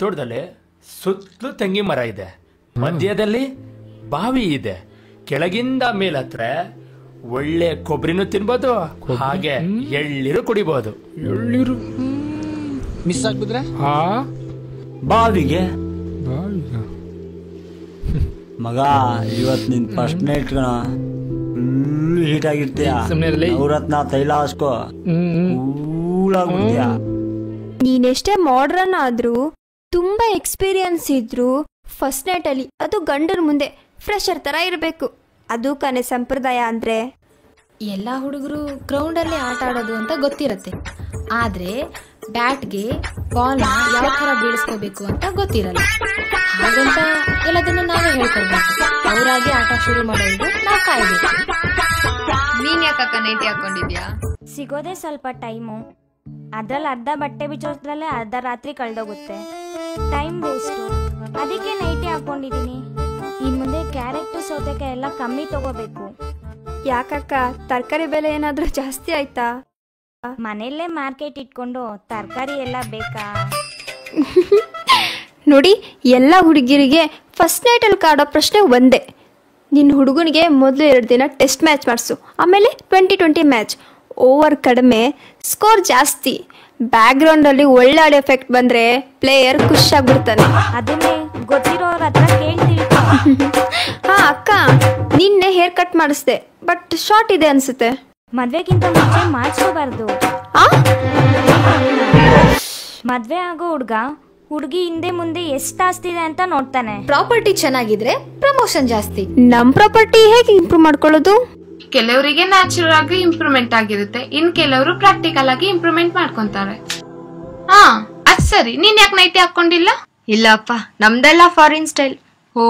ತೋಟದಲ್ಲಿ ಸುತ್ತಲೂ ತೆಂಗಿ ಮರ ಇದೆ. ಮಧ್ಯದಲ್ಲಿ ಬಾವಿ ಇದೆ. ಕೆಳಗಿಂದ ಮೇಲತ್ರ ಒಳ್ಳೆ ಕೊಬ್ಬರಿನೂ ತಿನ್ಬೋದು ಹಾಗೆ ಎಳ್ಳಿರು ಕುಡಿಬಹುದು ಎಳ್ಳಿರು ಮಿಸ್ ಆಗ್ಬಿಟ್ರೆ? ಆ ಬಾವಿಗೆ. ಮಗ ಇವತ್ ನಿನ್ ಫಸ್ಟ್ ನೈಟ್ ಕಣ. ಫುಲ್ ಹೀಟ್ ಆಗಿರ್ತೀಯ. ನವರತ್ನ ತೈಲ ಹಾಸ್ಕೋ ನೀನೆಷ್ಟೇ ಮಾಡ್ರನ್ ಆದ್ರೂ ತುಂಬಾ ಎಕ್ಸ್ಪೀರಿಯನ್ಸ್ ಇದ್ರು ಫಸ್ಟ್ ನೈಟ್ ಅಲ್ಲಿ ಅದು ಗಂಡನ ಮುಂದೆ ಫ್ರೆಶರ್ ತರ ಇರಬೇಕು. ಅದು ಕನೆ ಸಂಪ್ರದಾಯ ಅಂದ್ರೆ. ಎಲ್ಲ ಹುಡುಗರು ಗ್ರೌಂಡಲ್ಲಿ ಆಟ ಆಡೋದು ಅಂತ ಗೊತ್ತಿರತ್ತೆ. ಆದ್ರೆ ಬ್ಯಾಟ್ಗೆ ಬಾಲ್ನ ಯಾವ ಥರ ಬೀಳಿಸ್ಕೋಬೇಕು ಅಂತ ಗೊತ್ತಿರಲ್ಲ. ಹಾಗಂತ ಎಲ್ಲದನ್ನು ನಾವೇ ಹೇಳ್ಕೊಡ್ಬೇಕು. ಅವರಾಗಿ ಆಟ ಶುರು ಮಾಡೋದು ನಾವು ಕಾಯ್ಬೇಕು. ನೀನ್ ಯಾಕಕ್ಕ ನೈಟಿ ಹಾಕೊಂಡಿದ್ಯಾ? ಸಿಗೋದೇ ಸ್ವಲ್ಪ ಟೈಮು. ಅದ್ರಲ್ಲಿ ಅರ್ಧ ಬಟ್ಟೆ ಬಿಚ್ಚೋದ್ರಲ್ಲೇ ಅರ್ಧ ರಾತ್ರಿ ಕಳೆದೋಗುತ್ತೆ. ಟೈಮ್ ವೇಸ್ಟು ಅದಕ್ಕೆ ನೈಟಿ ಹಾಕೊಂಡಿದ್ದೀನಿ ಈ ಮುಂದೆ ಕ್ಯಾರೆಟ್ ಸೌತೆಕಾಯಿ ಎಲ್ಲ ಕಮ್ಮಿ ತಗೋಬೇಕು. ಯಾಕಕ್ಕ ತರಕಾರಿ ಬೆಲೆ ಏನಾದರೂ ಜಾಸ್ತಿ ಆಯ್ತಾ? ಮನೆಯಲ್ಲೇ ಮಾರ್ಕೆಟ್ ಇಟ್ಕೊಂಡು ತರಕಾರಿ ಎಲ್ಲ ಬೇಕಾ? ನೋಡಿ ಎಲ್ಲ ಹುಡುಗಿರಿಗೆ ಫಸ್ಟ್ ನೈಟಲ್ಲಿ ಕಾಡೋ ಪ್ರಶ್ನೆ ಒಂದೇ. ನಿನ್ನ ಹುಡುಗನಿಗೆ ಮೊದಲು ಎರಡು ದಿನ ಟೆಸ್ಟ್ ಮ್ಯಾಚ್ ಮಾಡಿಸು. ಆಮೇಲೆ ಟ್ವೆಂಟಿ ಟ್ವೆಂಟಿ ಮ್ಯಾಚ್ ಓವರ್ ಕಡಿಮೆ ಸ್ಕೋರ್ ಜಾಸ್ತಿ. ಬ್ಯಾಕ್ಗ್ರೌಂಡಲ್ಲಿ ಒಳ್ಳೆ ಆಡಿಯೋ ಎಫೆಕ್ಟ್ ಬಂದ್ರೆ ಪ್ಲೇಯರ್ ಖುಷಿಯಾಗ್ಬಿಡ್ತಾನೆ ಅದನ್ನೇ ಗೊತ್ತಿರೋರ ಹತ್ರ ಕೇಳ್ತೀವಿ. ಹಾಂ ಅಕ್ಕ ನಿನ್ನೆ ಹೇರ್ ಕಟ್ ಮಾಡಿಸ್ದೆ ಬಟ್ ಶಾರ್ಟ್ ಇದೆ ಅನ್ಸುತ್ತೆ. ಮದ್ವೆಗಿಂತ ಮುಂಚೆ ಮಾಡಿಸ್ಕೋಬಾರ್ದು. ಮದ್ವೆ ಆಗೋ ಹುಡ್ಗ ಹುಡುಗಿ ಹಿಂದೆ ಮುಂದೆ ಎಷ್ಟ್ ಆಸ್ತಿ ಇದೆ ಅಂತ ನೋಡ್ತಾನೆ. ಪ್ರಾಪರ್ಟಿ ಚೆನ್ನಾಗಿದ್ರೆ ಪ್ರಮೋಷನ್ ಜಾಸ್ತಿ. ನಮ್ ಪ್ರಾಪರ್ಟಿ ಹೇಗೆ ಇಂಪ್ರೂವ್ ಮಾಡ್ಕೊಳ್ಳೋದು? ಕೆಲವರಿಗೆ ನ್ಯಾಚುರಲ್ ಆಗಿ ಇಂಪ್ರೂವ್ಮೆಂಟ್ ಆಗಿರುತ್ತೆ. ಇನ್ ಕೆಲವರು ಪ್ರಾಕ್ಟಿಕಲ್ ಆಗಿ ಇಂಪ್ರೂವ್ಮೆಂಟ್ ಮಾಡ್ಕೊಂತಾರೆ. ಹಾ. ಅದ್ ಸರಿ. ನೀನ್ ಯಾಕೆ ನೈಟಿ ಹಾಕೊಂಡಿಲ್ಲ ಇಲ್ಲಪ್ಪ ನಮ್ದೆಲ್ಲ ಫಾರಿನ್ ಸ್ಟೈಲ್ ಓ.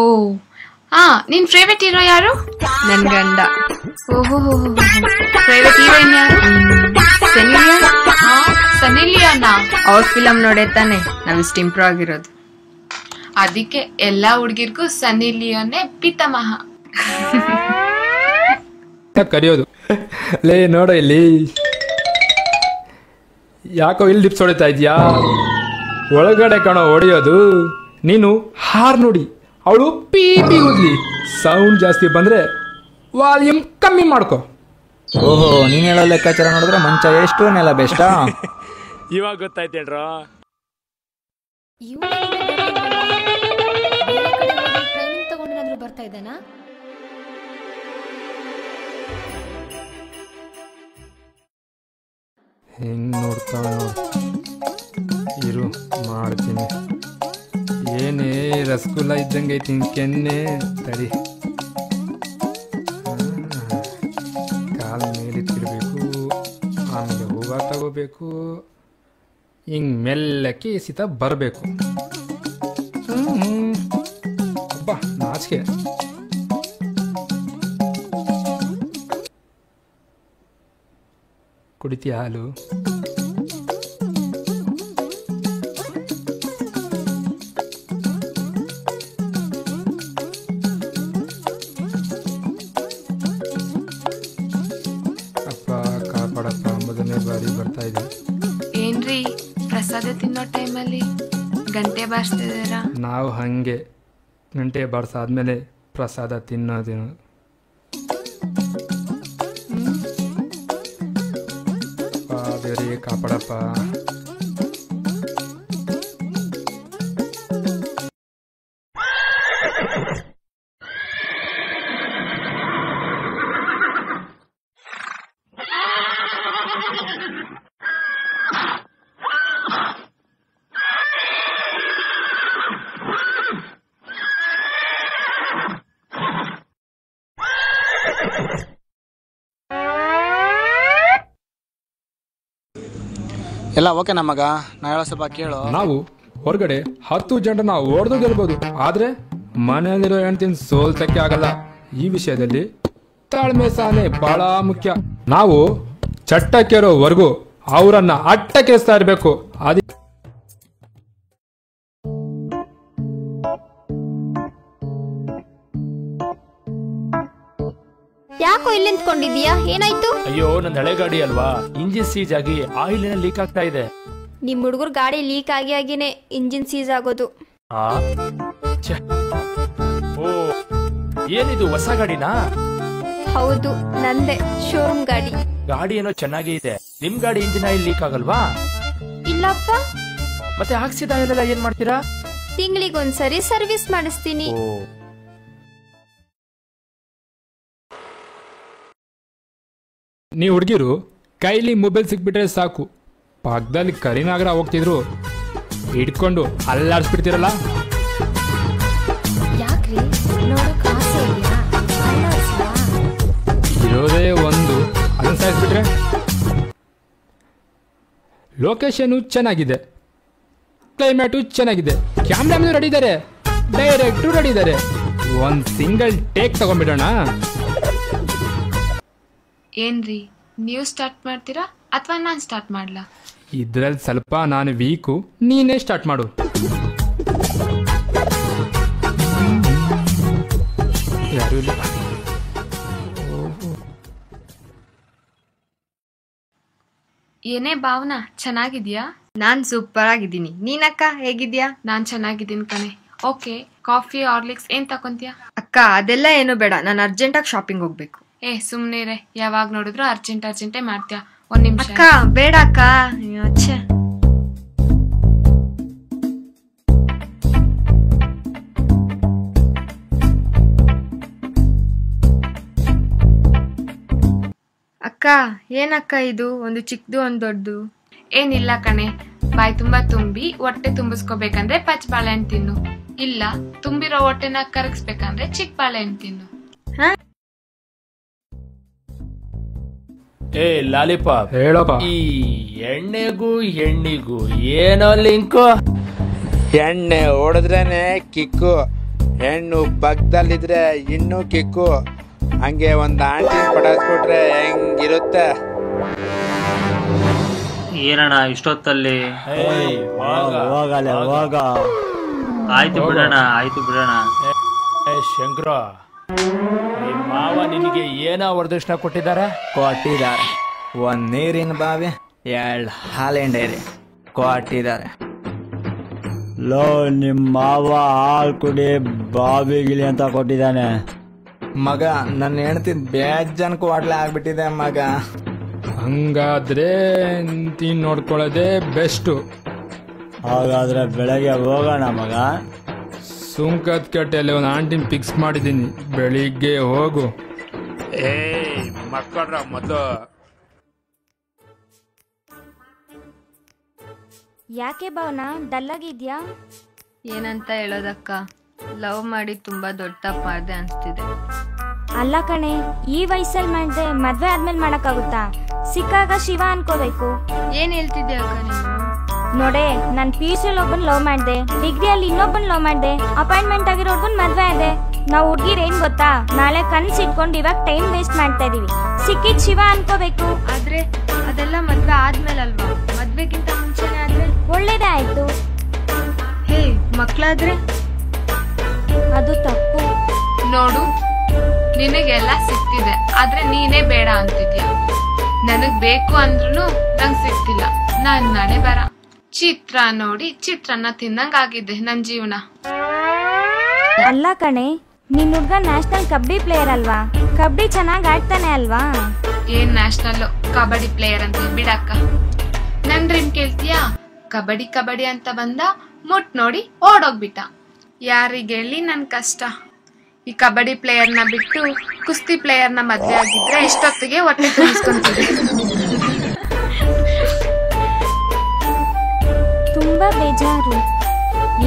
ಹಾ ನಿನ್ ಫೇವ್ರೆಟ್ ಹೀರೋ ಯಾರು? ನನ್ ಗಂಡ. ಓಹೋ ಫೇವ್ರೆಟ್ ಹೀರೋಯಿನ್ ಯಾರು? ಸನಿ ಲಿಯೋನಾ ಅವ್ರ ಫಿಲಮ್ ನೋಡೇ ತಾನೆ. ನಾವ್ ಇಷ್ಟ ಇಂಪ್ರೂವ್ ಆಗಿರೋದು. ಅದಕ್ಕೆ ಎಲ್ಲಾ ಹುಡುಗಿರ್ಗೂ ಸನಿ ಲಿಯೋನೇ ಪಿತಾಮಹ. ಕರಿಯೋದು ಲೇ ನೋಡ ಇಲ್ಲಿ. ಯಾಕೋ ಇಲ್ಲಿ ಡಿಪ್ಸ್ ಹೊಡಿತಾ ಇದೆಯಾ? ಒಳಗಡೆ ಕಣೋ ಹೊಡೆಯೋದು. ನೀನು ಹಾರ್ ನೋಡಿ. ಅವಳು ಪೀಪಿ ಉದ್ಲಿ ಸೌಂಡ್ ಜಾಸ್ತಿ ಬಂದ್ರೆ ವಾಲ್ಯೂಮ್ ಕಮ್ಮಿ ಮಾಡ್ಕೋ. ಓಹೋ ನೀನ್ ಹೇಳೋ ಲೆಕ್ಕಾಚಾರ ನೋಡಿದ್ರೆ ಮಂಚ ಎಷ್ಟು ನೆಲ ಬೆಸ್ಟಾ ಇವಾಗ ಗೊತ್ತಾಯ್ತೇನ್ರ ಹೇಳ್ರ. ತಗೊಂಡೇನಾದ್ರೂ ಬರ್ತಾ ಇದ್ದಾನಾ? ಹೆಂಗ್ ನೋಡ್ತಾವ ಇರು ಮಾಡ್ತೀನಿ ಏನೇ ರಸಗುಲ್ಲ ಇದ್ದಂಗೆ ಐತಿ ಕೆನ್ನೆ ತಡಿ. ಕಾಲ ಮೇಲಿಟ್ಟಿರ್ಬೇಕು, ಆಮೇಲೆ ಹೂವ ತಗೋಬೇಕು, ಹಿಂಗೆ ಮೆಲ್ಲಕ್ಕೆ ಸೀತ ಬರಬೇಕು. ಕುಡಿತೀಯ ಹಾಲು? ಅಪ್ಪ ಕಾಪಾಡಪ್ಪ ಮೊದಲನೇ ಬಾರಿ ಬರ್ತಾ ಇದೆ. ಏನ್ರಿ ಪ್ರಸಾದ ತಿನ್ನೋ ಟೈಮಲ್ಲಿ ಗಂಟೆ ಬಾರಿಸ್ತಿದ್ದೀರಾ? ನಾವು ಹಾಗೆ ಗಂಟೆ ಬಾಡ್ಸಾದ್ಮೇಲೆ ಪ್ರಸಾದ ತಿನ್ನೋದೇನು ಅಪ್ಪ ದೇವರಿಗೆ ಎಲ್ಲ ಓಕೆ ಮಗ? ನಾ ಹೇಳೋ ಸ್ವಲ್ಪ ಕೇಳು. ನಾವು ಹೊರಗಡೆ ಹತ್ತು ಜನರನ್ನ ಹೊಡೆದು ಗೆಲ್ಬಹುದು ಆದ್ರೆ ಮನೆಯಲ್ಲಿರೋ ಹೆಣ್ತಿನ ಸೋಲ್ಸಕ್ಕೆ ಆಗಲ್ಲ. ಈ ವಿಷಯದಲ್ಲಿ ತಾಳ್ಮೆ ಸಾನೆ ಬಹಳ ಮುಖ್ಯ. ನಾವು ಚಟ್ಟಕ್ಕಿರೋವರೆಗೂ ಅವರನ್ನ ಅಟ್ಟಕ್ಕಿಸ್ತಾ ಇರಬೇಕು. ಅದಿ ಯಾಕೋ ಇಲ್ಲಿ ನಿಂತ್ಕೊಂಡಿದ್ಯಾ ಏನಾಯ್ತು? ಅಯ್ಯೋ ನನ್ನ ಹಳೆ ಗಾಡಿ ಅಲ್ವಾ? ಇಂಜಿನ್ ಸೀಜ್ ಆಗಿ ಆಯಿಲ್ ಲೀಕ್ ಆಗ್ತಾ ಇದೆ. ನಿಮ್ ಹುಡುಗರ್ ಗಾಡಿ ಲೀಕ್ ಆಗಿ ಆಗಿನೇ ಇಂಜಿನ್ ಸೀಜ್ ಆಗೋದು. ಆ ಛೆ. ಓ ಏನಿದು ಹೊಸ ಗಾಡಿನಾ? ಹೌದು ನಂದೆ ಶೋರೂಮ್ ಗಾಡಿ. ಗಾಡಿ ಏನೋ ಚೆನ್ನಾಗೇ ಇದೆ. ನಿಮ್ ಗಾಡಿ ಇಂಜಿನ್ ಆಯಿಲ್ ಲೀಕ್ ಆಗಲ್ವಾ? ಇಲ್ಲಪ್ಪ. ಮತ್ತೆ ಹಾಕ್ಸಿದ ಆಯಿಲ್ ಏನ್ ಮಾಡ್ತೀರಾ? ತಿಂಗಳಿಗೊಂದ್ಸರಿ ಸರ್ವಿಸ್ ಮಾಡಿಸ್ತೀನಿ. ಓ ನೀವು ಹುಡುಗಿರು ಕೈಲಿ ಮೊಬೈಲ್ ಸಿಕ್ಬಿಟ್ರೆ ಸಾಕು. ಪಕ್ಕದಲ್ಲಿ ಕರಿನಾಗರ ಹೋಗ್ತಿದ್ರು. ಹಿಡ್ಕೊಂಡು ಅಲ್ಲಾಡಿಸ್ಬಿಡ್ತಿರಲ್ಲ? ಇರೋದೇ ಒಂದು. ಅದನ್ನ ಸಾಯಿಸ್ಬಿಟ್ರೆ ಲೊಕೇಶನು ಚೆನ್ನಾಗಿದೆ. ಕ್ಲೈಮೇಟು ಚೆನ್ನಾಗಿದೆ. ಕ್ಯಾಮ್ರಾಮನ್ ರೆಡಿ ಇದ್ದಾರೆ ಡೈರೆಕ್ಟು ರೆಡಿ ಇದ್ದಾರೆ ಒಂದು ಸಿಂಗಲ್ ಟೇಕ್ ತಗೊಂಡ್ಬಿಡೋಣ. ಏನ್ರಿ? ನೀವು ಸ್ಟಾರ್ಟ್ ಮಾಡ್ತೀರಾ ಅಥವಾ ನಾನ್ ಸ್ಟಾರ್ಟ್ ಮಾಡ್ಲಾ? ಇದ್ರಲ್ಲಿ ಸ್ವಲ್ಪ ನಾನು ವೀಕು ನೀನೇ ಸ್ಟಾರ್ಟ್ ಮಾಡು. ಯಾರು ಇಲ್ಲ. ಏನೇ ಭಾವನಾ ಚೆನ್ನಾಗಿದ್ಯಾ? ನಾನ್ ಸೂಪರ್ ಆಗಿದ್ದೀನಿ. ನೀನಕ್ಕ ಹೇಗಿದ್ಯಾ? ನಾನ್ ಚೆನ್ನಾಗಿದ್ದೀನಿ ಕಣೆ. ಓಕೆ ಕಾಫಿ ಆರ್ಲಿಕ್ಸ್ ಏನ್ ತಕೊಂತೀಯಾ? ಅಕ್ಕ ಅದೆಲ್ಲ ಏನು ಬೇಡ. ನಾನು ಅರ್ಜೆಂಟಾಗಿ ಶಾಪಿಂಗ್ ಹೋಗ್ಬೇಕು. ಏ ಸುಮ್ನೆ ರೇ ಯಾವಾಗ ನೋಡಿದ್ರು ಅರ್ಜೆಂಟ್ ಅರ್ಜೆಂಟೇ ಮಾಡ್ತೀಯ. ಒಂದ್ ನಿಮಿಷ. ಅಕ್ಕ ಬೇಡ ಅಕ್ಕ. ಛೆ. ಅಕ್ಕ ಏನಕ್ಕ ಇದು? ಒಂದು ಚಿಕ್ಕದು ಒಂದು ದೊಡ್ಡದು ಏನಿಲ್ಲ ಕಣೆ. ಬಾಯಿ ತುಂಬಾ ತುಂಬಿ ಹೊಟ್ಟೆ ತುಂಬಿಸ್ಕೋಬೇಕಂದ್ರೆ ಪಚ್ ಬಾಳೆಹಣ್ಣು ತಿನ್ನು. ಇಲ್ಲ ತುಂಬಿರೋ ಹೊಟ್ಟೆನ ಕರಗಿಸ್ಬೇಕಂದ್ರೆ ಚಿಕ್ಕ ಬಾಳೆಹಣ್ಣು ತಿನ್ನು. ಏ ಲಾಲಿಪಾಪ್. ಹೇಳಪ್ಪ. ಈ ಎಣ್ಣೆಗೂ ಹೆಣ್ಣಿಗೂ ಏನೋ ಲಿಂಕು? ಎಣ್ಣೆ ಹೊಡೆದ್ರೇನೆ ಕಿಕ್ಕು. ಹೆಣ್ಣು ಬಗ್ದಲ್ಲಿದ್ರೆ ಇನ್ನೂ ಕಿಕ್ಕು. ಹಂಗೆ ಒಂದು ಆಂಟಿ ಪಡಿಸ್ಬಿಟ್ರೆ ಹೆಂಗಿರುತ್ತೆ? ಏನಣ್ಣ ಇಷ್ಟೊತ್ತಲ್ಲಿ? ಆಯ್ತು ಬಿಡೋಣ ಆಯ್ತು ಬಿಡೋಣ. ಏ ಶಂಕರ. ನಿಮ್ ಮಾವ ನಿನಗೆ ಏನ ವರದಕ್ಷಿಣೆ ಕೊಟ್ಟಿದ್ದಾರೆ? ಕೊಟ್ಟಿದ್ದಾರೆ. ಒಂದ್ ನೀರಿನ ಬಾವಿ ಎರಡು ಹಾಲಿನ ಡೈರಿ. ಕೊಟ್ಟಿದ್ದಾರೆ. ಲೋ ನಿಮ್ಮ ಮಾವ ಹಾಲ್ ಕುಡಿ ಬಾವಿ ಗಿಳಿ ಅಂತ ಕೊಟ್ಟಿದ್ದಾನೆ. ಮಗ ನನ್ನ ಹೆಂಡತಿ ಬೇಜನ್ ಕೋಟ್ಲೆ ಆಗ್ಬಿಟ್ಟಿದೆ ಮಗ. ಹಂಗಾದ್ರೆ ನೀನ್ ನೋಡ್ಕೊಳ್ಳೋದೇ ಬೆಸ್ಟು. ಹಾಗಾದ್ರೆ ಬೆಳಗ್ಗೆ ಹೋಗೋಣ ಮಗ. ಸುಂಕದ ಕಟ್ಟೆಯಲ್ಲಿ ಒಂದು ಆಂಟಿನ ಫಿಕ್ಸ್ ಮಾಡಿದ್ದೀನಿ ಬೆಳಿಗ್ಗೆ ಹೋಗು. ಏ ಮಕ್ಕಳ್ರ ಮೊದಲು. ಯಾಕೆ ಭಾವನಾ ಡಲ್ಲಾಗಿದ್ಯಾ? ಏನಂತ ಹೇಳೋದಕ್ಕ ಲವ್ ಮಾಡಿ ತುಂಬಾ ದೊಡ್ಡ ತಪ್ಪು ಮಾಡಿದೆ ಅನ್ಸ್ತಿದೆ. ಅಲ್ಲ ಕಣೆ ಈ ವಯಸ್ಸಲ್ಲಿ ಮಾಡಿದೆ ಮದ್ವೆ ಆದ್ಮೇಲೆ ಮಾಡಕ್ಕಾಗುತ್ತಾ? ಸಿಕ್ಕಾಗ ಶಿವ ಅನ್ಕೋಬೇಕು. ಏನ್ ಹೇಳ್ತಿದ್ಯಾ ಕಣೆ ನೀನು? ನೋಡೆ ನನ್ ಪಿ ಯು ಸಿಲ್ ಒಬ್ಬನ್ ಲವ್ ಮಾಡ್ದೆ ಡಿಗ್ರಿಯಲ್ಲಿ ಇನ್ನೊಬ್ಬನ್ ಲವ್ ಮಾಡ್ದೆ ಅಪಾಯಿಂಟ್ಮೆಂಟ್ ಆಗಿರೋರ್ಗನ್ ಮದ್ವೆ ಆದೆ. ನಾವ್ ಹುಡ್ಗಿರ್ ಏನ್ ಗೊತ್ತಾ? ನಾಳೆ ಕನ್ಸ್ ಇಟ್ಕೊಂಡು ಇವಾಗ ಟೈಮ್ ವೇಸ್ಟ್ ಮಾಡ್ತಾ ಇದೀವಿ. ಸಿಕ್ಕಿದ್ ಶಿವ ಅನ್ಕೋಬೇಕು. ಆದ್ರೆ ಅದೆಲ್ಲ ಮದ್ವೆ ಆದ್ಮೇಲೆ ಅಲ್ವಾ ಮದ್ವೆಗಿಂತ ಮುಂಚೆನೆ ಆದ್ರೆ ಒಳ್ಳೇದೇ ಆಯ್ತು. ಹೇ ಮಕ್ಳಾದ್ರೆ? ಅದು ತಪ್ಪು. ನೋಡು ನಿನಗೆಲ್ಲ ಸಿಕ್ತಿದೆ ಆದ್ರೆ ನೀನೇ ಬೇಡ ಅಂತಿದ್ಯಾ? ನನಗ್ ಬೇಕು ಅಂದ್ರೂ ನಂಗ್ ಸಿಕ್ತಿಲ್ಲ. ನಾನ್ ನಾಳೆ ಬರ ಚಿತ್ರ ನೋಡಿ ಚಿತ್ರನ್ನ ತಿನ್ನಂಗಾಗಿದೆ ನನ್ ಜೀವನ. ಅಲ್ಲ ಕಣೆ ನಿನ್ ಹುಡ್ಗ ನ್ಯಾಷನಲ್ ಕಬಡ್ಡಿ ಪ್ಲೇಯರ್ ಅಲ್ವಾ? ಕಬಡ್ಡಿ ಚೆನ್ನಾಗ್ ಆಡ್ತಾನೆ ಅಲ್ವಾ? ಏನ್ ನ್ಯಾಷನಲ್ ಕಬಡ್ಡಿ ಪ್ಲೇಯರ್ ಅಂತ ಬಿಡಕ್ಕ. ನನ್ ಡ್ರೀಮ್ ಕೇಳ್ತೀಯಾ? ಕಬಡ್ಡಿ ಕಬಡ್ಡಿ ಅಂತ ಬಂದ ಮುಟ್ ನೋಡಿ ಓಡೋಗ್ಬಿಟ್ಟ. ಯಾರಿಗೆ ಹೇಳಿ ನನ್ ಕಷ್ಟ? ಈ ಕಬಡ್ಡಿ ಪ್ಲೇಯರ್ನ ಬಿಟ್ಟು ಕುಸ್ತಿ ಪ್ಲೇಯರ್ನ ಮದ್ವೆ ಆಗಿದ್ರೆ ಇಷ್ಟೊತ್ತಿಗೆ ಹೊಟ್ಟೆ ತುಂಬಿಸ್ಕೊಂತಿದ್ದೆ ತುಂಬಾ ಬೇಜಾರು.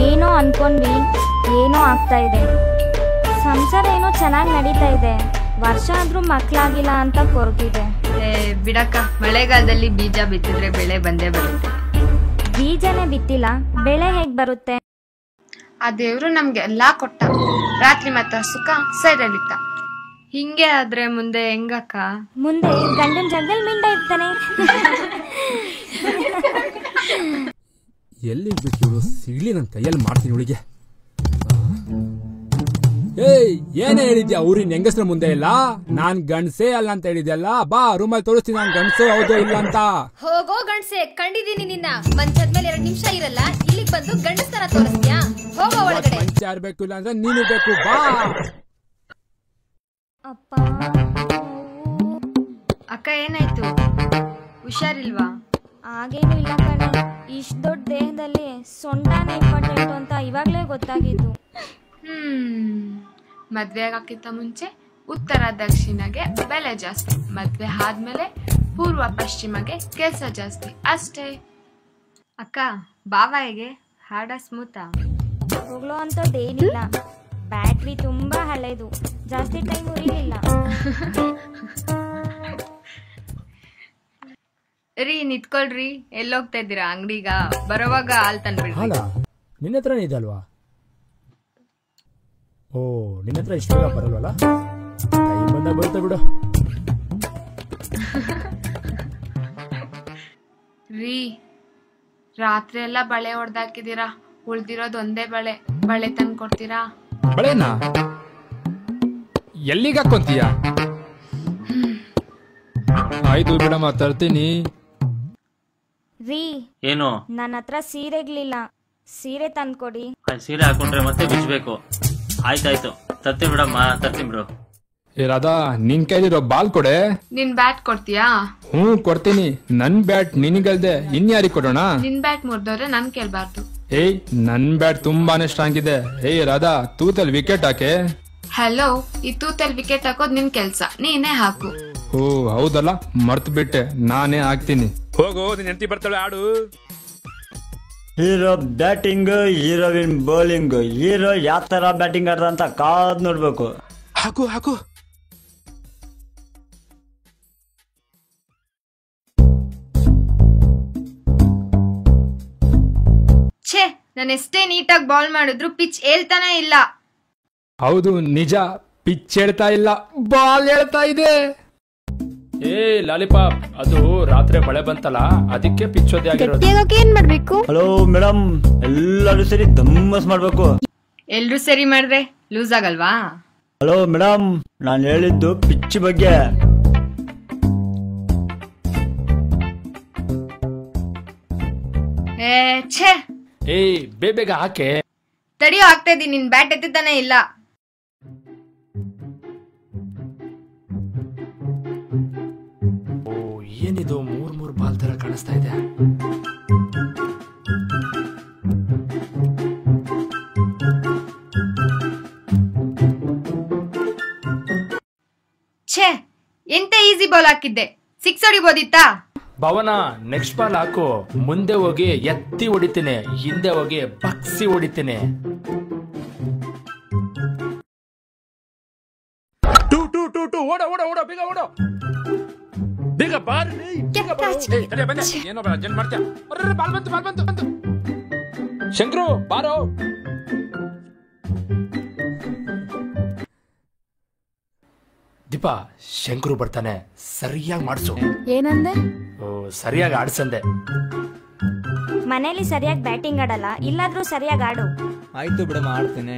ಏನೋ ಅನ್ಕೊಂಡ್ವಿ ಏನೋ ಆಗ್ತಾ ಇದೆ. ಸಂಸಾರ ಏನೋ ಚೆನ್ನಾಗಿ ನಡೀತಾ ಇದೆ. ವರ್ಷ ಆದ್ರೂ ಮಕ್ಕಳಾಗಿಲ್ಲ ಅಂತ ಕೊರಗಿದೆ ಏ ಬಿಡಕ್ಕ ಮಳೆಗಾಲದಲ್ಲಿ ಬೀಜ ಬಿತ್ತಿದ್ರೆ ಬೆಳೆ ಬಂದೇ ಬರುತ್ತೆ. ಬೀಜನೇ ಬಿತ್ತಿಲ್ಲ ಬೆಳೆ ಹೇಗ್ ಬರುತ್ತೆ? ಆ ದೇವ್ರು ನಮ್ಗೆ ಎಲ್ಲಾ ಕೊಟ್ಟ. ರಾತ್ರಿ ಮಾತ್ರ ಸುಖ ಸೈರಲಿತ್ತ ಹಿಂಗೆ ಆದ್ರೆ ಮುಂದೆ ಹೆಂಗಕ್ಕ? ಮುಂದೆ ಗಂಡನ ಜಗದಲ್ಲಿ ಮಿಂಡ ಇರ್ತಾನೆ. ಎಲ್ಲಿ ಬಿಟ್ಟು ಸಿಗ್ಲಿ ನನ್ನ ಕೈಯಲ್ಲಿ ಮಾಡ್ತೀನಿ ಇವಳಿಗೆ. ಏಯ್ ಏನೇ ಹೇಳಿದ್ಯಾ ಊರಿನ ಹೆಂಗಸ್ರ ಮುಂದೆ ಇಲ್ಲ? ನಾನ್ ಗಂಡ್ಸೇ ಅಲ್ಲ ಅಂತ ಹೇಳಿದ್ಯಲ್ಲ? ಬಾ ರೂಮಲ್ಲಿ ತೋರಿಸ್ತೀನಿ ನಾನ್ ಗಂಡ್ಸೆ ಹೌದು ಇಲ್ಲ ಅಂತ. ಹೋಗೋ ಗಂಡ್ಸೆ ಕಂಡಿದೀನಿ ನಿನ್ನ. ಮಂಚದ ಮೇಲೆ ಎರಡು ನಿಮಿಷ ಇರಲ್ಲ. ಇಲ್ಲಿಗೆ ಬಂದು ಗಂಡಸ್ತರ ತೋರಿಸ್ತೀಯಾ? ಹೋಗೋ ಒಳಗಡೆ. ಮಂಚ ಬೇಕು ಇಲ್ಲ ಅಂದ್ರೆ ನೀನು ಬೇಕು ಬಾ. ಅಪ್ಪ ಅಕ್ಕ ಏನಾಯ್ತು? ಹುಷಾರಿಲ್ವಾ? ಆಗೇನು ಇಲ್ಲ ಕಣೆ. ಇಷ್ಟು ದೊಡ್ಡ ದೇಹದಲ್ಲಿ ಸೊಂಟನೇ ಇಂಪಾರ್ಟೆಂಟ್ ಅಂತ ಇವಾಗ್ಲೇ ಗೊತ್ತಾಗಿದ್ದು. ಹ್ಮ್ ಮದ್ವೆ ಆಗಕ್ಕಿಂತ ಮುಂಚೆ ಉತ್ತರ ದಕ್ಷಿಣಗೆ ಬೆಲೆ ಜಾಸ್ತಿ ಮದ್ವೆ ಆದ್ಮೇಲೆ ಪೂರ್ವ ಪಶ್ಚಿಮಗೆ ಕೆಲಸ ಜಾಸ್ತಿ ಅಷ್ಟೇ. ಅಕ್ಕ ಬಾವ ಹೇಗೆ ಹಾಡ ಸ್ಮೂತ. ಹೋಗ್ಲೋ ಏನಿಲ್ಲ. ಬ್ಯಾಟ್ರಿ ತುಂಬಾ ಹಳೇದು. ಜಾಸ್ತಿ ಟೈಮ್ ಉರಿಲಿಲ್ಲ. ರೀ ನಿತ್ಕೊಳ್ರಿ. ಎಲ್ಲೋಗ್ತಾ ಇದ್ದೀರಾ? ಅಂಗಡಿಗ. ಬರೋವಾಗ ಹಾಲ್ ತಂದ್ಬಿಡ್ರಿ. ಹಾಲ? ನಿನ್ನ ಹತ್ರನೇ ಇದಲ್ವಾ ಅಲ್ವಾ? ಓ ನಿನ್ನ ಹತ್ರ ಇಷ್ಟು ಬರಲ್ವಲ್ಲ ಟೈಮ್ ಬಂದಾಗ ಬರುತ್ತೆ ಬಿಡು. ರೀ ರಾತ್ರಿ ಎಲ್ಲ ಬಳೆ ಹೊಡೆದಾಕಿದ್ದೀರಾ ಉಳ್ದಿರೋದು ಒಂದೇ ಬಳೆ. ಬಳೆ ತಂದು ಕೊಡ್ತೀರಾ? ಬಳೆನಾ? ಎಲ್ಲಿಗೆ ಹಾಕೊಂತೀಯ? ಆಯ್ತು ಬಿಡಮ್ಮ ತರ್ತೀನಿ. ರೀ. ಏನು? ನನ್ನ ಹತ್ರ ಸೀರೆಗಳಿಲ್ಲ ಸೀರೆ ತಂದ್ಕೊಡಿ. ಆ ಸೀರೆ ಹಾಕೊಂಡ್ರೆ ಮತ್ತೆ ಬಿಚ್ಚಬೇಕು ಆಯ್ತಾಯ್ತು. ತರ್ತೀನಿ ಬಿಡಮ್ಮ ತರ್ತೀನಿ ಬಿಡು. ಏ ರಾಧಾ ನಿನ್ ಕೈಲಿರೋ ಬಾಲ್ ಕೊಡೆ. ನಿನ್ ಬ್ಯಾಟ್ ಕೊಡ್ತೀಯಾ? ಹ್ಞೂ ಕೊಡ್ತೀನಿ. ನನ್ ಬ್ಯಾಟ್ ನಿನಗಲ್ದೆ ಇನ್ಯಾರಿಗೆ ಕೊಡೋಣ? ನಿನ್ ಬ್ಯಾಟ್ ಮುರಿದವ್ರೆ ನನ್ ಕೇಳ್ಬಾರ್ದು. ಏಯ್ ನನ್ ಬ್ಯಾಟ್ ತುಂಬಾನೇ ಸ್ಟ್ರಾಂಗ್ ಇದೆ. ಏಯ್ ರಾಧಾ ತೂತಲ್ ವಿಕೆಟ್ ಹಾಕೆ. ಹಲೋ ಈ ತೂತಲ್ ವಿಕೆಟ್ ಹಾಕೋದ್ ನಿನ್ ಕೆಲ್ಸ. ನೀನೇ ಹಾಕು. ಓ ಹೌದಲ್ಲ? ಮರ್ತು ಬಿಟ್ಟೆ ನಾನೇ ಹಾಕ್ತೀನಿ ಹೋಗು ನಿನ್ ಹೆಂಡತಿ ಬರ್ತಾಳೆ ಆಡು. ಹೀರೋ ಬ್ಯಾಟಿಂಗ್ ಹೀರೋವಿನ್ ಬೌಲಿಂಗ್. ಹೀರೋ ಯಾವ ತರ ಬ್ಯಾಟಿಂಗ್ ಆಡ್ದ ಅಂತ ಕಾದ್ ನೋಡ್ಬೇಕು. ಹಾಕು ಹಾಕು. ಛೇ ನಾನು ಎಷ್ಟೇ ನೀಟಾಗಿ ಬಾಲ್ ಮಾಡಿದ್ರು ಪಿಚ್ ಹೇಳ್ತಾನೆ ಇಲ್ಲ. ಹೌದು ನಿಜ. ಪಿಚ್ ಹೇಳ್ತಾ ಇಲ್ಲ. ಬಾಲ್ ಹೇಳ್ತಾ ಇದೆ. ಏ ಲಾಲಿಪಾಪ್ ಅದು ರಾತ್ರಿ ಮಳೆ ಬಂತಲ್ಲ ಅದಕ್ಕೆ ಪಿಚ್ಚೋದೆ ಆಗಿರೋದು. ಗಟ್ಟಿಯಾಗೋಕೆ ಏನ್ ಮಾಡ್ಬೇಕು? ಹಲೋ ಮೇಡಮ್ ಎಲ್ಲರೂ ಸೇರಿ ದಮ್ಮಸ್ ಮಾಡ್ಬೇಕು. ಎಲ್ರೂ ಸರಿ ಮಾಡಿದ್ರೆ ಲೂಸ್ ಆಗಲ್ವಾ? ಹಲೋ ಮೇಡಮ್ ನಾನು ಹೇಳಿದ್ದು ಪಿಚ್ ಬಗ್ಗೆ. ಏ ಛೇ! ಏಯ್ ಬೇಬೇಗ ಹಾಕೆ. ತಡಿಯೋ ಆಗ್ತಾ ಇದೀನಿ ನಿನ್ ಬ್ಯಾಟ್ ಎತ್ತಿದ್ದಾನೆ ಇಲ್ಲ. ಏನಿದು ಮೂರ್ ಮೂರ್ ಬಾಲ್ ತರ ಕಾಣಿಸ್ತಾ ಇದೆ? ಛೇ ಎಂತ ಈಸಿ ಬಾಲ್ ಹಾಕಿದ್ದೆ? ಸಿಕ್ಸ್ ಹೊಡಿಬೋದಿತ್ತಾ? ಭವನ ನೆಕ್ಸ್ಟ್ ಬಾಲ್ ಹಾಕು. ಮುಂದೆ ಹೋಗಿ ಎತ್ತಿ ಹೊಡಿತೀನಿ ಹಿಂದೆ ಹೋಗಿ ಬಗ್ಸಿ ಹೊಡಿತೀನಿ. ಟು ಟು ಟು ಟು ಓಡ ಓಡ ಓಡ ಬೇಗ ಓಡ. ಬೇಗ ಬಾರಿ ಬೇಗ ಬಾರು. ಏಯ್, ಬಂದೆ. ಏನೋ ಬೇಡ ಜನ್ ಮಾಡ್ತೀಯ. ಅರ್ರೆ, ಬಾಲ್ ಬಂತು ಬಾಲ್ ಬಂತು ಬಂತು. ಶಂಕ್ರು ಬಾರೋ. ದೀಪಾ ಶಂಕರು ಬರ್ತಾನೆ. ಸರಿಯಾಗಿ ಮಾಡಿಸು. ಏನಂದೆ? ಓ ಸರಿಯಾಗಿ ಆಡ್ಸಂದೆ. ಮನೇಲಿ ಸರಿಯಾಗಿ ಬ್ಯಾಟಿಂಗ್ ಆಡಲ್ಲ. ಇಲ್ಲಾದ್ರೂ ಸರಿಯಾಗಿ ಆಡು. ಆಯ್ತು ಬಿಡಮ್ಮ ಆಡ್ತೀನಿ.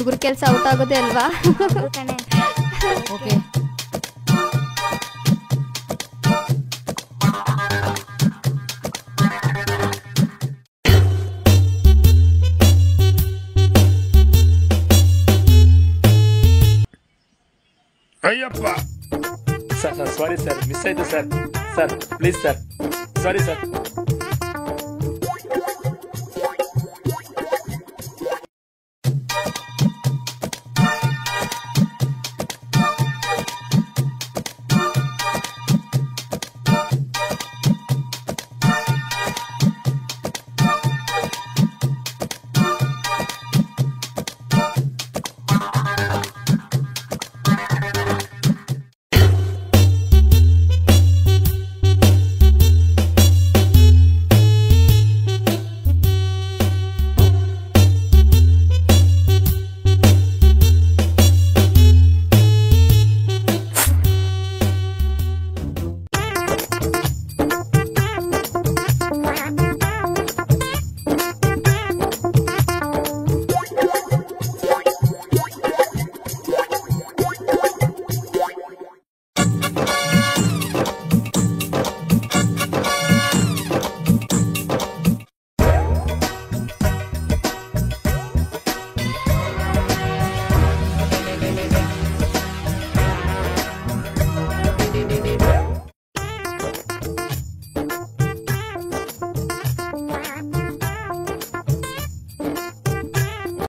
ಹುಡುಗರ ಕೆಲಸ ಔಟ್ ಆಗೋದೇ ಅಲ್ವಾ? ಹೌದು ಕಣೆ okay Ayyappa! Sir sir sorry sir. Miss ಆಯ್ತು sir. Sir please sir. Sorry sir.